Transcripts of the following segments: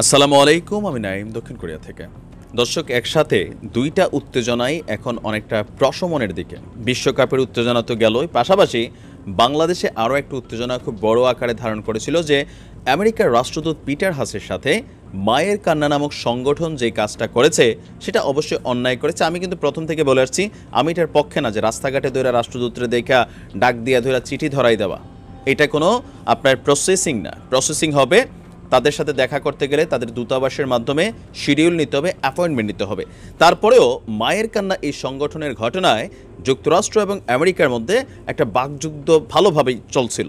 আসসালামু আলাইকুম, আমি নাইম দক্ষিণ কোরিয়া থেকে। দর্শক, একসাথে দুইটা উত্তেজনাই এখন অনেকটা প্রশমনের দিকে। বিশ্বকাপের উত্তেজনা তো গেলই, পাশাপাশি বাংলাদেশে আরও একটা উত্তেজনা খুব বড় আকারে ধারণ করেছিল যে আমেরিকার রাষ্ট্রদূত পিটার হাসের সাথে মায়ের কান্না নামক সংগঠন যে কাজটা করেছে, সেটা অবশ্যই অন্যায় করেছে। আমি কিন্তু প্রথম থেকে বলে আসছি, আমি এটার পক্ষে না যে রাস্তাঘাটে ধরে রাষ্ট্রদূতরে দেখা, ডাক দিয়া ধরে চিঠি ধরাই দেওয়া। এটা কোনো আপনার প্রসেসিং না। প্রসেসিং হবে তাদের সাথে দেখা করতে গেলে তাদের দূতাবাসের মাধ্যমে শিডিউল নিতে হবে অ্যাপয়েন্টমেন্ট নিতে হবে। তারপরেও মায়ের কান্না এই সংগঠনের ঘটনায় যুক্তরাষ্ট্র এবং আমেরিকার মধ্যে একটা বাকযুদ্ধ ভালোভাবেই চলছিল।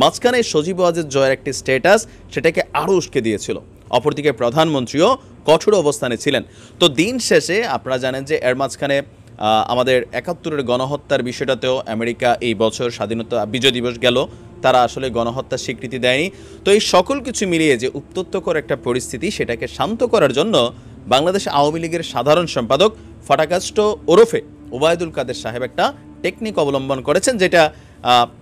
মাঝখানে সজীব ওয়াজের জয়ের একটি স্ট্যাটাস সেটাকে আরও উস্কে দিয়েছিল। অপরদিকে প্রধানমন্ত্রীও কঠোর অবস্থানে ছিলেন। তো দিন শেষে আপনারা জানেন যে এর মাঝখানে আমাদের একাত্তরের গণহত্যার বিষয়টাতেও আমেরিকা এই বছর স্বাধীনতা বিজয় দিবস গেল। তারা আসলে গণহত্যার স্বীকৃতি দেয়নি। তো এই সকল কিছু মিলিয়ে যে উত্তত্তকর একটা পরিস্থিতি, সেটাকে শান্ত করার জন্য বাংলাদেশ আওয়ামী লীগের সাধারণ সম্পাদক ফটাকাস্ট ওরফে ওবায়দুল কাদের সাহেব একটা টেকনিক অবলম্বন করেছেন, যেটা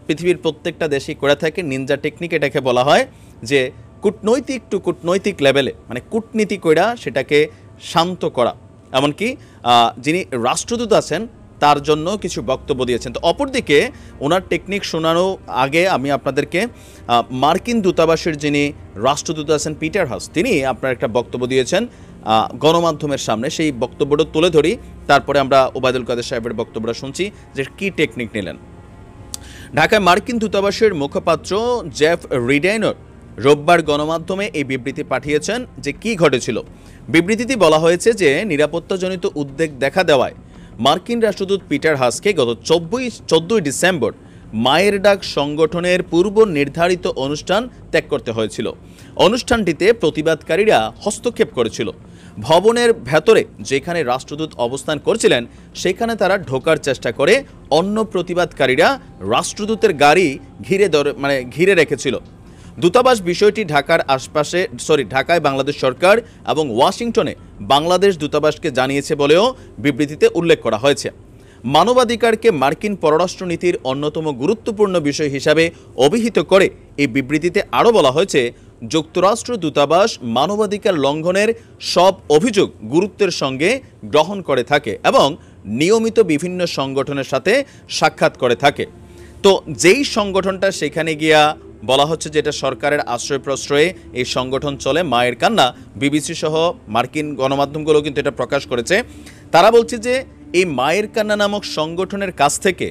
পৃথিবীর প্রত্যেকটা দেশেই করে থাকে। নিনজা টেকনিক এটাকে বলা হয় যে কূটনৈতিক টু কূটনৈতিক লেভেলে মানে কূটনীতি কইরা সেটাকে শান্ত করা। এমনকি যিনি রাষ্ট্রদূত আছেন, তার জন্য কিছু বক্তব্য দিয়েছেন। তো অপরদিকে, ওনার টেকনিক শোনানো আগে আমি আপনাদেরকে মার্কিন দূতাবাসের যিনি রাষ্ট্রদূত আছেন, পিটার হাস, তিনি আপনার একটা বক্তব্য দিয়েছেন গণমাধ্যমের সামনে। সেই বক্তব্যটা তুলে ধরি, তারপরে আমরা ওবায়দুল কাদের সাহেবের বক্তব্যটা শুনছি, যে কী টেকনিক নিলেন। ঢাকায় মার্কিন দূতাবাসের মুখপাত্র জেফ রিডাইনর রোববার গণমাধ্যমে এই বিবৃতি পাঠিয়েছেন যে কি ঘটেছিল। বিবৃতিতে বলা হয়েছে যে নিরাপত্তাজনিত উদ্বেগ দেখা দেওয়ায় মার্কিন রাষ্ট্রদূত পিটার হাসকে গত চব্বই চোদ্দই ডিসেম্বর মায়ের ডাক সংগঠনের পূর্ব নির্ধারিত অনুষ্ঠান ত্যাগ করতে হয়েছিল। অনুষ্ঠানটিতে প্রতিবাদকারীরা হস্তক্ষেপ করেছিল। ভবনের ভেতরে যেখানে রাষ্ট্রদূত অবস্থান করছিলেন, সেখানে তারা ঢোকার চেষ্টা করে অন্য প্রতিবাদকারীরা রাষ্ট্রদূতের গাড়ি ঘিরে মানে ঘিরে রেখেছিল। দূতাবাস বিষয়টি ঢাকার আশপাশে, সরি, ঢাকায় বাংলাদেশ সরকার এবং ওয়াশিংটনে বাংলাদেশ দূতাবাসকে জানিয়েছে বলেও বিবৃতিতে উল্লেখ করা হয়েছে। মানবাধিকারকে মার্কিন পররাষ্ট্রনীতির অন্যতম গুরুত্বপূর্ণ বিষয় হিসাবে অভিহিত করে এই বিবৃতিতে আরও বলা হয়েছে, যুক্তরাষ্ট্র দূতাবাস মানবাধিকার লঙ্ঘনের সব অভিযোগ গুরুত্বের সঙ্গে গ্রহণ করে থাকে এবং নিয়মিত বিভিন্ন সংগঠনের সাথে সাক্ষাৎ করে থাকে। তো যেই সংগঠনটা সেখানে গিয়া বলা হচ্ছে যেটা সরকারের আশ্রয় প্রশ্রয়ে এই সংগঠন চলে, মায়ের কান্না। বিবিসি সহ মার্কিন গণমাধ্যমগুলো কিন্তু এটা প্রকাশ করেছে। তারা বলছে যে এই মায়ের কান্না নামক সংগঠনের কাছ থেকে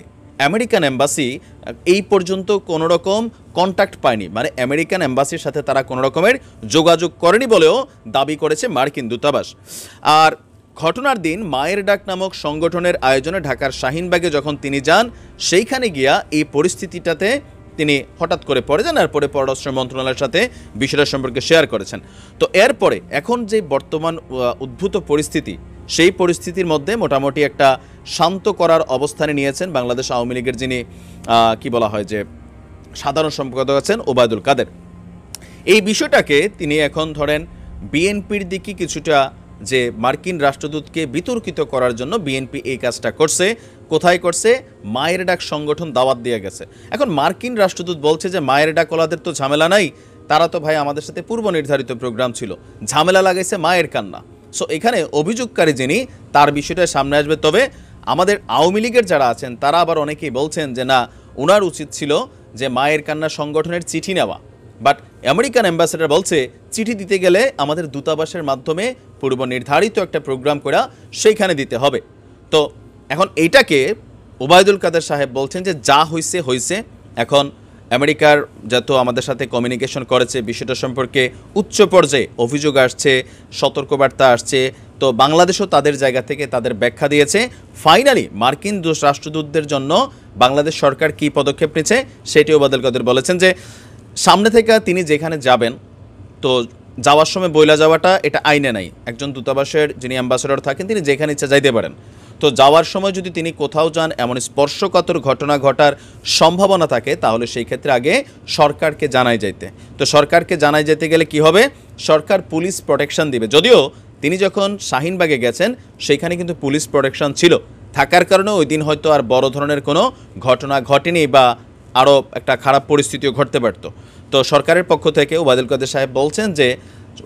আমেরিকান এম্বাসি এই পর্যন্ত কোনো রকম কন্ট্যাক্ট পায়নি। মানে আমেরিকান এম্বাসির সাথে তারা কোনো রকমের যোগাযোগ করেনি বলেও দাবি করেছে মার্কিন দূতাবাস। আর ঘটনার দিন মায়ের ডাক নামক সংগঠনের আয়োজনে ঢাকার শাহিনবাগে যখন তিনি যান, সেইখানে গিয়া এই পরিস্থিতিটাতে তিনি হঠাৎ করে পড়ে যান আর পরে পররাষ্ট্র মন্ত্রণালয়ের সাথে বিষয়টা সম্পর্কে শেয়ার করেছেন। তো এরপরে এখন যে বর্তমান উদ্ভূত পরিস্থিতি, সেই পরিস্থিতির মধ্যে মোটামুটি একটা শান্ত করার অবস্থানে নিয়েছেন বাংলাদেশ আওয়ামী লীগের যিনি কি বলা হয় যে, সাধারণ সম্পাদক আছেন ওবায়দুল কাদের। এই বিষয়টাকে তিনি এখন ধরেন বিএনপির দিকে কিছুটা যে মার্কিন রাষ্ট্রদূতকে বিতর্কিত করার জন্য বিএনপি এই কাজটা করছে, কোথায় করছে, মায়ের ডাক সংগঠন দাওয়াত দিয়ে গেছে। এখন মার্কিন রাষ্ট্রদূত বলছে যে মায়ের ডাক ওলাদের তো ঝামেলা নাই, তারা তো ভাই আমাদের সাথে পূর্ব নির্ধারিত প্রোগ্রাম ছিল, ঝামেলা লাগাইছে মায়ের কান্না। সো এখানে অভিযোগকারী যিনি, তার বিষয়টা সামনে আসবে। তবে আমাদের আওয়ামী লীগের যারা আছেন, তারা আবার অনেকেই বলছেন যে না ওনার উচিত ছিল যে মায়ের কান্না সংগঠনের চিঠি নেওয়া। বাট আমেরিকান অ্যাম্বাসেডার বলছে, চিঠি দিতে গেলে আমাদের দূতাবাসের মাধ্যমে পূর্ব নির্ধারিত একটা প্রোগ্রাম করা সেইখানে দিতে হবে। তো এখন এইটাকে ওবায়দুল কাদের সাহেব বলছেন যে, যা হইছে হইছে। এখন আমেরিকার যত আমাদের সাথে কমিউনিকেশন করেছে, বিষয়টা সম্পর্কে উচ্চ পর্যায়ে অভিযোগ আসছে, সতর্কবার্তা আসছে। তো বাংলাদেশও তাদের জায়গা থেকে তাদের ব্যাখ্যা দিয়েছে। ফাইনালি মার্কিন রাষ্ট্রদূতদের জন্য বাংলাদেশ সরকার কী পদক্ষেপ নিচ্ছে সেটি ওবায়দুল কাদের বলেছেন যে সামনে থেকে তিনি যেখানে যাবেন, তো যাওয়ার সময় বইলা যাওয়াটা এটা আইনে নাই। একজন দূতাবাসের যিনি অ্যাম্বাসেডর থাকেন, তিনি যেখানে ইচ্ছা যাইতে পারেন। তো যাওয়ার সময় যদি তিনি কোথাও যান, এমন স্পর্শকাতর ঘটনা ঘটার সম্ভাবনা থাকে, তাহলে সেই ক্ষেত্রে আগে সরকারকে জানাই যাইতে। তো সরকারকে জানাই যেতে গেলে কি হবে? সরকার পুলিশ প্রোটেকশন দিবে। যদিও তিনি যখন শাহিনবাগে গেছেন, সেইখানে কিন্তু পুলিশ প্রোটেকশন ছিল। থাকার কারণে ওই দিন হয়তো আর বড় ধরনের কোনো ঘটনা ঘটেনি বা আরও একটা খারাপ পরিস্থিতিও ঘটতে পারত। তো সরকারের পক্ষ থেকে ওবায়দুল কাদের সাহেব বলছেন যে,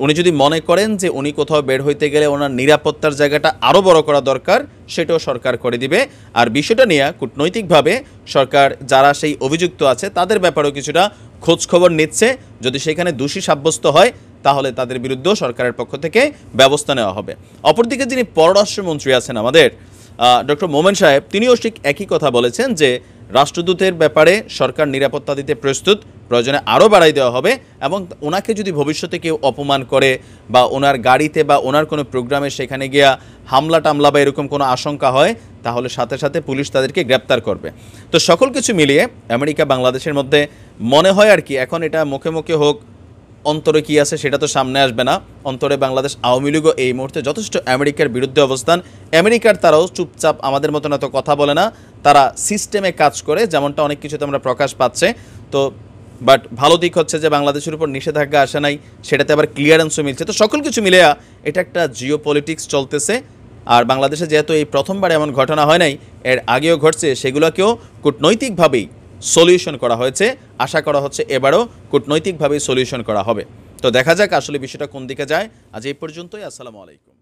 উনি যদি মনে করেন যে উনি কোথাও বের হইতে গেলে ওনার নিরাপত্তার জায়গাটা আরও বড় করা দরকার, সেটাও সরকার করে দিবে। আর বিষয়টা নিয়ে কূটনৈতিকভাবে সরকার যারা সেই অভিযুক্ত আছে, তাদের ব্যাপারেও কিছুটা খোঁজ খবর নিচ্ছে। যদি সেখানে দোষী সাব্যস্ত হয়, তাহলে তাদের বিরুদ্ধেও সরকারের পক্ষ থেকে ব্যবস্থা নেওয়া হবে। অপরদিকে যিনি পররাষ্ট্রমন্ত্রী আছেন আমাদের ডক্টর মোমেন সাহেব, তিনিও ঠিক একই কথা বলেছেন যে রাষ্ট্রদূতের ব্যাপারে সরকার নিরাপত্তা দিতে প্রস্তুত, প্রয়োজনে আরও বাড়াই দেওয়া হবে এবং ওনাকে যদি ভবিষ্যতে কেউ অপমান করে বা ওনার গাড়িতে বা ওনার কোনো প্রোগ্রামে সেখানে গিয়া হামলা টামলা বা এরকম কোনো আশঙ্কা হয়, তাহলে সাথে সাথে পুলিশ তাদেরকে গ্রেপ্তার করবে। তো সকল কিছু মিলিয়ে আমেরিকা বাংলাদেশের মধ্যে মনে হয় আর কি, এখন এটা মুখে মুখে হোক অন্তরে কি আছে সেটা তো সামনে আসবে না। অন্তরে বাংলাদেশ আওয়ামী লীগও এই মুহূর্তে যথেষ্ট আমেরিকার বিরুদ্ধে অবস্থান। আমেরিকার তারাও চুপচাপ আমাদের মতন এত কথা বলে না। তারা সিস্টেমে কাজ করে, যেমনটা অনেক কিছুতে আমরা প্রকাশ পাচ্ছে। তো বাট ভালো দিক হচ্ছে যে বাংলাদেশের উপর নিষেধাজ্ঞা আসে নাই, সেটাতে আবার ক্লিয়ারেন্সও মিলছে। তো সকল কিছু মিলেয়া এটা একটা জিও পলিটিক্স চলতেছে। আর বাংলাদেশে যেহেতু এই প্রথমবার এমন ঘটনা হয় নাই, এর আগেও ঘটছে, সেগুলোকেও কূটনৈতিকভাবেই সলিউশন করা হয়েছে। আশা করা হচ্ছে এবারও কূটনৈতিকভাবে সলিউশন করা হবে। তো দেখা যাক আসলে বিষয়টা কোন দিকে যায়। আজ এই পর্যন্তই। আসসালামু আলাইকুম।